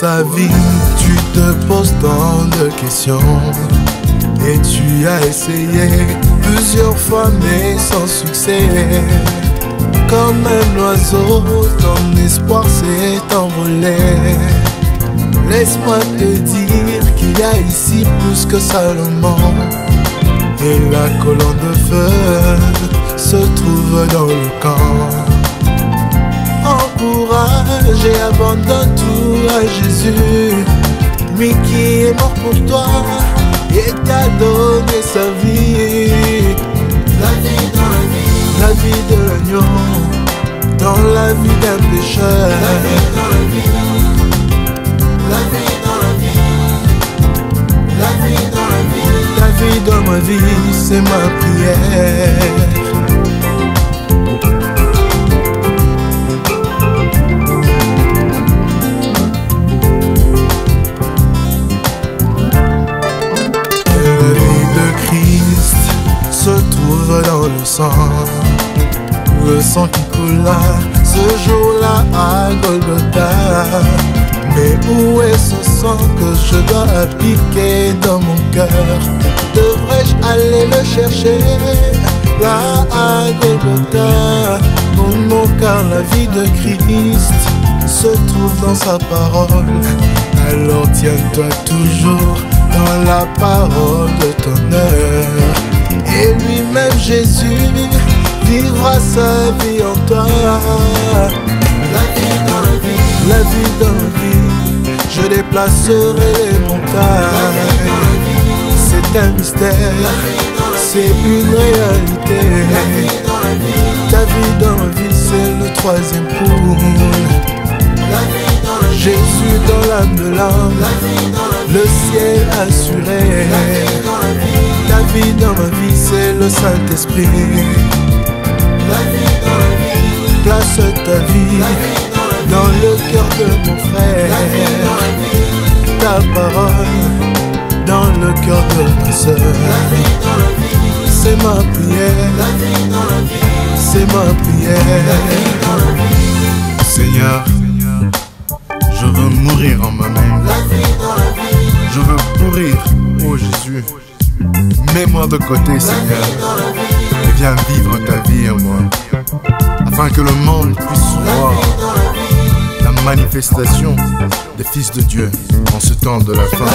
ta vie, tu te poses tant de questions. Et tu as essayé plusieurs fois mais sans succès. Comme un oiseau, ton espoir s'est envolé. Laisse-moi te dire qu'il y a ici plus que Salomon. Et la colonne de feu se trouve dans le camp. Encourage et abandonne tout Jésus, lui qui est mort pour toi et t'a donné sa vie. La vie dans la vie, La vie de l'agneau dans la vie d'un pécheur. la vie dans la vie, la vie dans la vie, la vie dans la vie. La vie dans ma vie, c'est ma prière. La vie de Christ se trouve dans le sang. Le sang qui coula ce jour-là à Golgotha. Mais où est ce sang que je dois appliquer dans mon cœur? Devrais-je aller le chercher là à Golgotha? Oh non, car la vie de Christ se trouve dans sa parole. Alors tiens-toi toujours dans la parole de ton heure. Et lui-même Jésus vivra sa vie en toi. La vie dans la vie, La vie dans la vie, je déplacerai les montagnes. C'est un mystère, c'est une réalité. la Ta vie dans ma vie, c'est le troisième la la vie, Jésus dans l'âme de l'âme, le ciel assuré. la vie, Ta vie dans ma vie, c'est le Saint-Esprit. la vie dans la vie, Place ta vie dans le cœur de mon frère. Ta parole dans le cœur de ma soeur. C'est ma prière, c'est ma prière. Seigneur, je veux mourir en moi-même. Jésus, mets-moi de côté, Seigneur, et viens vivre ta vie en moi, afin que le monde puisse voir la manifestation des fils de Dieu en ce temps de la fin.